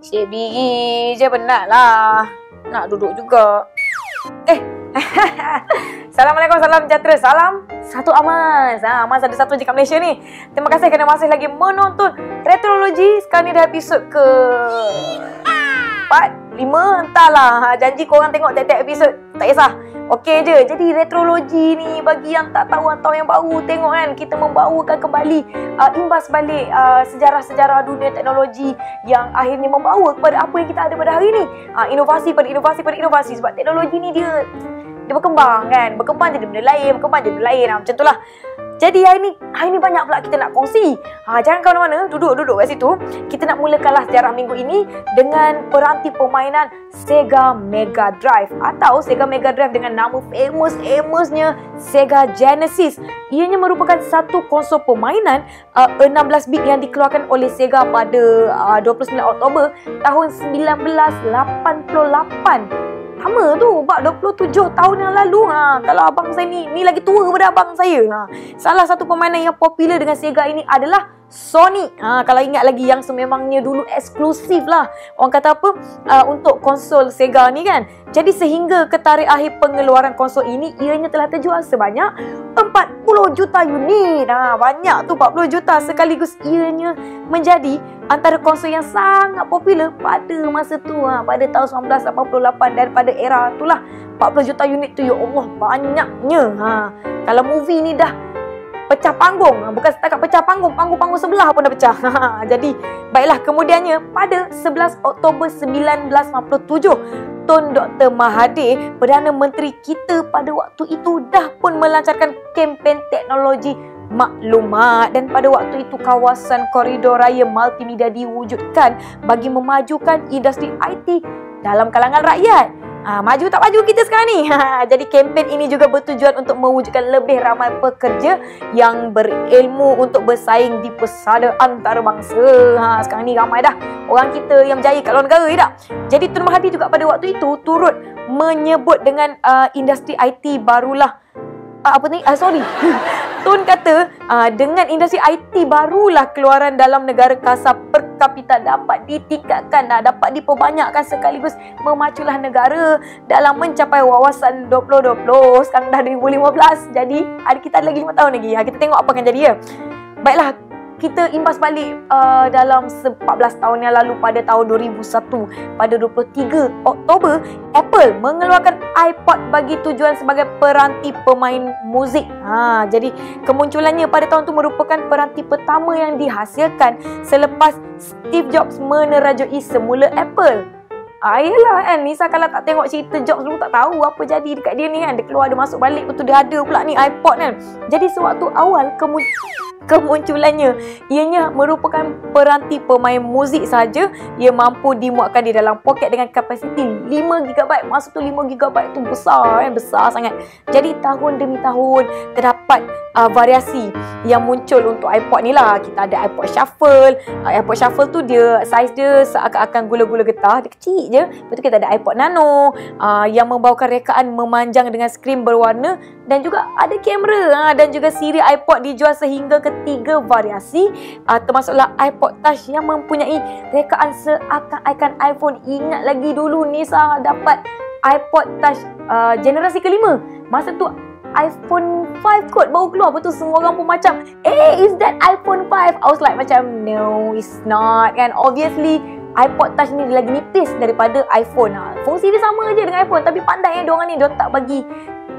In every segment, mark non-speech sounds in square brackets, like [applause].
Cik biri je penat lah. Nak duduk juga. Eh. [laughs] Assalamualaikum, salam sejahtera. Salam satu Amas. Ha, Amas ada satu je kat Malaysia ni. Terima kasih kerana masih lagi menonton Retrology. Sekarang ni dah episod ke... 4, 5, entahlah. Ha, janji korang tengok tiap-tiap episod. Tak kisah. Okey je. Jadi retrologi ni bagi yang tak tahu atau yang baru tengok kan kita membawakan kembali uh, imbas balik uh, sejarah-sejarah dunia teknologi yang akhirnya membawa kepada apa yang kita ada pada hari ni. Uh, inovasi pada inovasi pada inovasi sebab teknologi ni dia dia berkembang kan. Berkembang jadi benda lain, berkembang jadi benda lain. Ha, macam itulah. Jadi hari ni, hari ni banyak pula kita nak kongsi. Ha, jangan kau mana-mana, duduk-duduk kat situ. Kita nak mulakanlah sejarah minggu ini dengan peranti permainan Sega Mega Drive atau Sega Mega Drive dengan nama famous-famousnya Sega Genesis. Ianya merupakan satu konsol permainan uh, 16 bit yang dikeluarkan oleh Sega pada uh, 29 Oktober tahun 1988 lama tu bak 27 tahun yang lalu ha kalau abang saya ni ni lagi tua daripada abang saya ha salah satu permainan yang popular dengan Sega ini adalah Sonic. Ha, kalau ingat lagi yang sememangnya dulu eksklusif lah. Orang kata apa? Uh, untuk konsol Sega ni kan. Jadi sehingga ke tarikh akhir pengeluaran konsol ini, ianya telah terjual sebanyak 40 juta unit. Ha, banyak tu 40 juta sekaligus ianya menjadi antara konsol yang sangat popular pada masa tu. Ha, pada tahun 1988 daripada era itulah 40 juta unit tu ya Allah banyaknya. Ha, kalau movie ni dah pecah panggung. Ha, bukan setakat pecah panggung, panggung-panggung sebelah pun dah pecah. [laughs] Ha, jadi, baiklah kemudiannya pada 11 Oktober 1957, Tun Dr. Mahathir, Perdana Menteri kita pada waktu itu dah pun melancarkan kempen teknologi maklumat dan pada waktu itu kawasan koridor raya multimedia diwujudkan bagi memajukan industri IT dalam kalangan rakyat. Ha, maju tak maju kita sekarang ni. Ha, [laughs] jadi kempen ini juga bertujuan untuk mewujudkan lebih ramai pekerja yang berilmu untuk bersaing di pesada antarabangsa. Ha, sekarang ni ramai dah orang kita yang berjaya kat luar negara ya tak? Jadi Tun Mahathir juga pada waktu itu turut menyebut dengan uh, industri IT barulah uh, apa ni? Uh, sorry. [laughs] Tun kata uh, dengan industri IT barulah keluaran dalam negara kasar per kapita dapat ditingkatkan dan dapat diperbanyakkan sekaligus memaculah negara dalam mencapai wawasan 2020 sekarang dah 2015 jadi ada kita ada lagi 5 tahun lagi. Ha, kita tengok apa akan jadi ya. Baiklah kita imbas balik uh, dalam 14 tahun yang lalu pada tahun 2001 pada 23 Oktober Apple mengeluarkan iPod bagi tujuan sebagai peranti pemain muzik. Ha jadi kemunculannya pada tahun itu merupakan peranti pertama yang dihasilkan selepas Steve Jobs menerajui semula Apple. Ayolah kan Nisa kalau tak tengok cerita Jobs dulu tak tahu apa jadi dekat dia ni kan Dia keluar dia masuk balik betul dia ada pula ni iPod kan Jadi sewaktu awal kemunculan kemunculannya ianya merupakan peranti pemain muzik saja ia mampu dimuatkan di dalam poket dengan kapasiti 5GB masa tu 5GB tu besar kan besar sangat. Jadi tahun demi tahun terdapat uh, variasi yang muncul untuk iPod ni lah. Kita ada iPod Shuffle. Uh, iPod Shuffle tu dia saiz dia seakan-akan gula-gula getah. Dia kecil je. Lepas tu kita ada iPod Nano uh, yang membawakan rekaan memanjang dengan skrin berwarna dan juga ada kamera uh, dan juga siri iPod dijual sehingga ke tiga variasi uh, termasuklah iPod Touch yang mempunyai rekaan seakan-akan iPhone. Ingat lagi dulu Nisa dapat iPod Touch uh, generasi kelima. Masa tu iPhone 5 kot baru keluar betul semua orang pun macam eh is that iPhone 5 I was like macam no it's not kan obviously iPod Touch ni lagi nipis daripada iPhone ha. fungsi dia sama je dengan iPhone tapi pandai eh diorang ni diorang tak bagi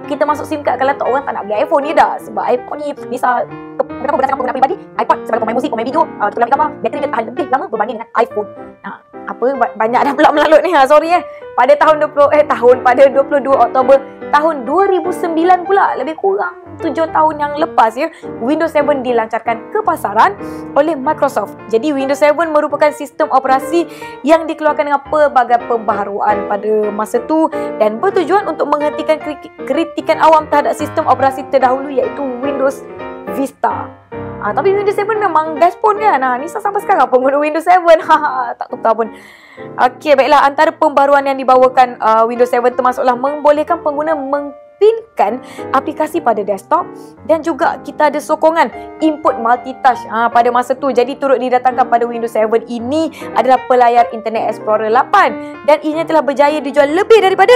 kita masuk SIM card kalau tak orang tak nak beli iPhone ni dah sebab iPhone ni bisa kenapa berdasarkan penggunaan peribadi iPod sebagai pemain musik, pemain video, uh, tukar gambar, bateri dia tahan lebih lama berbanding dengan iPhone. Ha, apa banyak dah pula melalut ni ha, sorry eh. Pada tahun 20 eh tahun pada 22 Oktober tahun 2009 pula lebih kurang 7 tahun yang lepas ya Windows 7 dilancarkan ke pasaran oleh Microsoft. Jadi Windows 7 merupakan sistem operasi yang dikeluarkan dengan pelbagai pembaharuan pada masa tu dan bertujuan untuk menghentikan kritikan awam terhadap sistem operasi terdahulu iaitu Windows Vista. Ah, tapi Windows 7 memang best pun kan. Ha, Nisa sampai sekarang pengguna Windows 7. [laughs] tak tukar pun. Okey, baiklah. Antara pembaruan yang dibawakan uh, Windows 7 termasuklah membolehkan pengguna meng spinkan aplikasi pada desktop dan juga kita ada sokongan input multitouch ha, pada masa tu. Jadi turut didatangkan pada Windows 7 ini adalah pelayar Internet Explorer 8 dan ianya telah berjaya dijual lebih daripada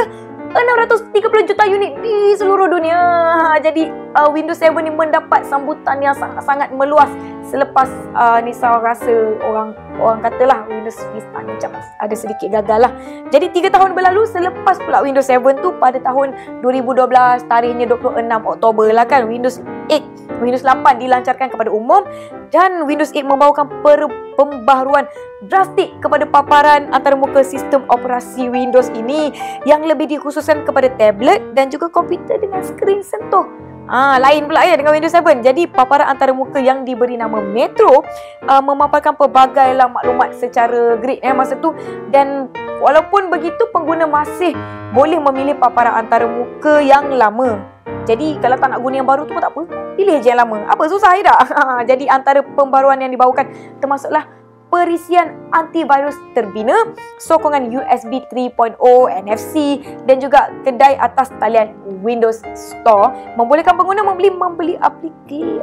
630 juta unit di seluruh dunia. Ha, jadi uh, Windows 7 ni mendapat sambutan yang sangat-sangat meluas selepas uh, Nisa rasa orang orang katalah Windows Vista ni macam ada sedikit gagal lah. Jadi 3 tahun berlalu selepas pula Windows 7 tu pada tahun 2012 tarikhnya 26 Oktober lah kan Windows 8 Windows 8 dilancarkan kepada umum dan Windows 8 membawakan per pembaharuan drastik kepada paparan antarmuka sistem operasi Windows ini yang lebih dikhususkan kepada tablet dan juga komputer dengan skrin sentuh. Ah, lain pula ya dengan Windows 7. Jadi paparan antarmuka yang diberi nama Metro uh, memaparkan pelbagai lah maklumat secara grid eh masa tu dan walaupun begitu pengguna masih boleh memilih paparan antarmuka yang lama. Jadi kalau tak nak guna yang baru tu pun tak apa. Pilih je yang lama. Apa susah ya tak? [laughs] Jadi antara pembaruan yang dibawakan termasuklah perisian antivirus terbina, sokongan USB 3.0, NFC dan juga kedai atas talian Windows Store. Membolehkan pengguna membeli membeli aplikasi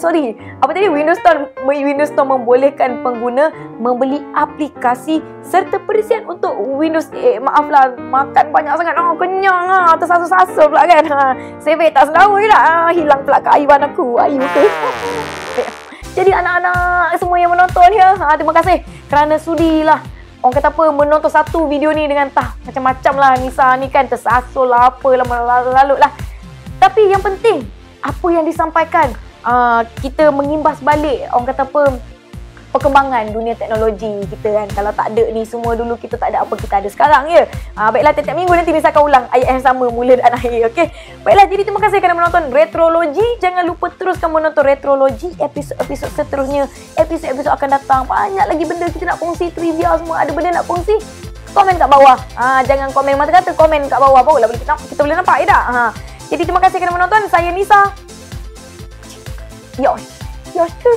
sorry, apa tadi? Windows Store Windows Store membolehkan pengguna membeli aplikasi serta perisian untuk Windows eh, maaflah makan banyak sangat. Oh kenyang ah tersasul-sasul pula kan. [laughs] Ha save tak selalu je lah. Hilang pula keaiban aku. Ayu [laughs] ke Jadi anak-anak semua yang menonton ya, ha, terima kasih. Kerana sudilah. Orang kata apa menonton satu video ni dengan tah macam-macam lah. Nisa ni kan tersasul lah apa lah lalu lah. Tapi yang penting apa yang disampaikan uh, kita mengimbas balik. Orang kata apa perkembangan dunia teknologi kita kan. Kalau tak ada ni semua dulu kita tak ada apa kita ada sekarang ya. Ha, baiklah tiap-tiap minggu nanti akan ulang ayat yang sama mula dan [laughs] akhir okey? Baiklah jadi terima kasih kerana menonton Retrology jangan lupa teruskan menonton Retrology episod-episod seterusnya. Episod-episod akan datang. Banyak lagi benda kita nak kongsi trivia semua. Ada benda nak kongsi? Komen kat bawah. Ha, jangan komen mata kata komen kat bawah. Barulah boleh kita, kita boleh nampak ya tak? Ha. jadi terima kasih kerana menonton. Saya Nisa. Yosh. Yosh tu